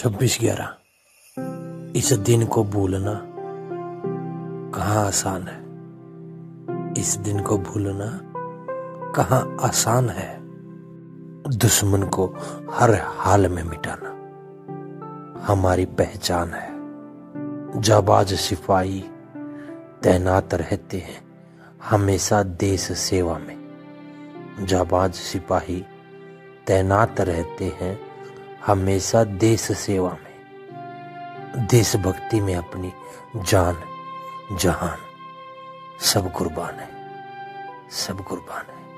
छब्बीस ग्यारह। इस दिन को भूलना कहाँ आसान है? इस दिन को भूलना कहाँ आसान है? दुश्मन को हर हाल में मिटाना हमारी पहचान है। जाबाज सिपाही तैनात रहते हैं, हमेशा देश सेवा में। जाबाज सिपाही तैनात रहते हैं हमेशा देश सेवा में, देशभक्ति में अपनी जान, जहान, सब कुर्बान है, सब कुर्बान है।